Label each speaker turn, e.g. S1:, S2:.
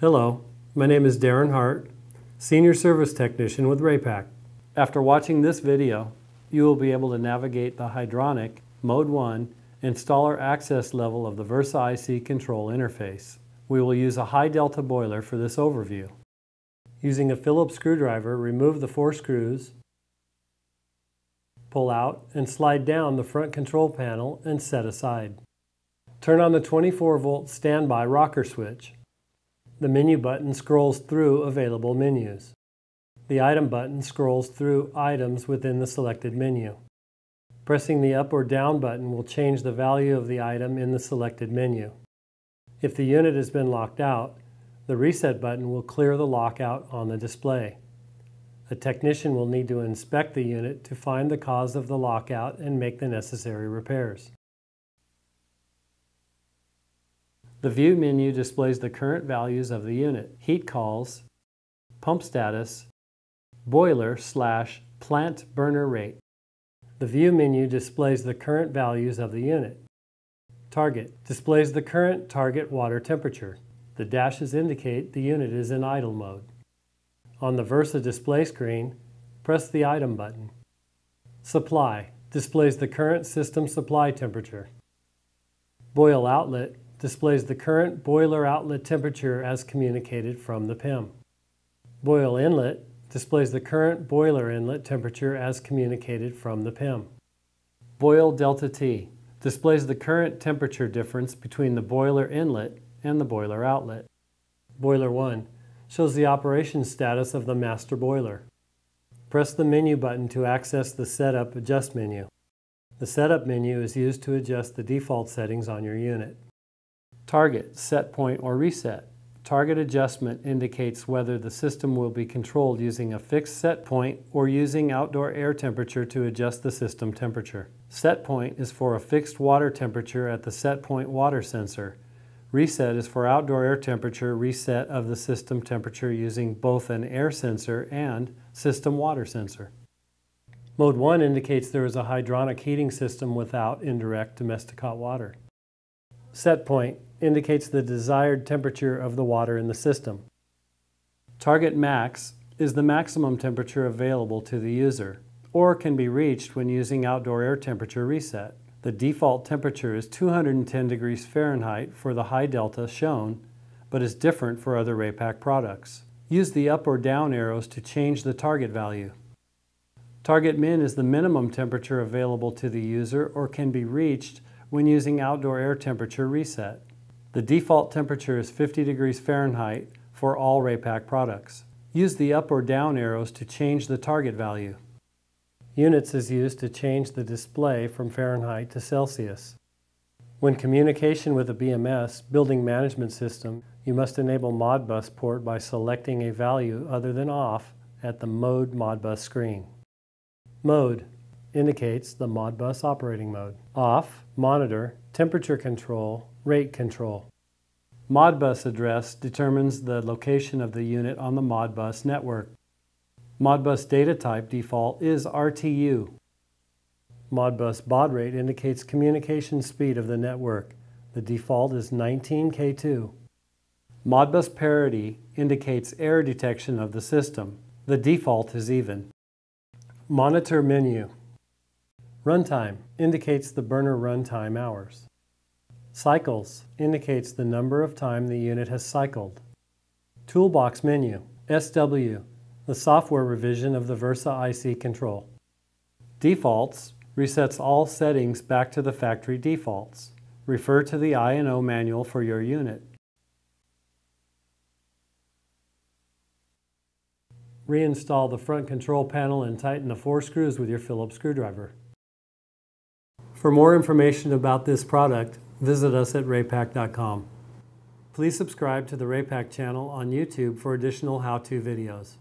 S1: Hello, my name is Darren Hart, Senior Service Technician with Raypak. After watching this video, you will be able to navigate the Hydronic Mode 1 installer access level of the Versa IC control interface. We will use a high delta boiler for this overview. Using a Phillips screwdriver, remove the four screws, pull out and slide down the front control panel and set aside. Turn on the 24 volt standby rocker switch. The menu button scrolls through available menus. The item button scrolls through items within the selected menu. Pressing the up or down button will change the value of the item in the selected menu. If the unit has been locked out, the reset button will clear the lockout on the display. A technician will need to inspect the unit to find the cause of the lockout and make the necessary repairs. The View menu displays the current values of the unit, heat calls, pump status, boiler slash plant burner rate. The View menu displays the current values of the unit. Target displays the current target water temperature. The dashes indicate the unit is in idle mode. On the Versa display screen, press the Item button. Supply displays the current system supply temperature. Boil outlet displays the current boiler outlet temperature as communicated from the PIM. Boil inlet displays the current boiler inlet temperature as communicated from the PIM. Boil delta T displays the current temperature difference between the boiler inlet and the boiler outlet. Boiler 1 shows the operation status of the master boiler. Press the menu button to access the Setup Adjust menu. The Setup menu is used to adjust the default settings on your unit. Target, set point, or reset. Target adjustment indicates whether the system will be controlled using a fixed set point or using outdoor air temperature to adjust the system temperature. Set point is for a fixed water temperature at the set point water sensor. Reset is for outdoor air temperature reset of the system temperature using both an air sensor and system water sensor. Mode 1 indicates there is a hydronic heating system without indirect domestic hot water. Set point indicates the desired temperature of the water in the system. Target max is the maximum temperature available to the user, or can be reached when using outdoor air temperature reset. The default temperature is 210 degrees Fahrenheit for the high delta shown, but is different for other Raypak products. Use the up or down arrows to change the target value. Target min is the minimum temperature available to the user or can be reached when using outdoor air temperature reset. The default temperature is 50 degrees Fahrenheit for all Raypak products. Use the up or down arrows to change the target value. Units is used to change the display from Fahrenheit to Celsius. When communication with a BMS, Building Management System, you must enable Modbus port by selecting a value other than off at the Mode Modbus screen. Mode indicates the Modbus operating mode. Off, monitor, temperature control, rate control. Modbus address determines the location of the unit on the Modbus network. Modbus data type default is RTU. Modbus baud rate indicates communication speed of the network. The default is 19K2. Modbus parity indicates error detection of the system. The default is even. Monitor menu. Runtime indicates the burner runtime hours. Cycles indicates the number of time the unit has cycled. Toolbox menu, SW, the software revision of the Versa IC control. Defaults resets all settings back to the factory defaults. Refer to the I&O manual for your unit. Reinstall the front control panel and tighten the four screws with your Phillips screwdriver. For more information about this product, visit us at raypak.com. Please subscribe to the Raypak channel on YouTube for additional how-to videos.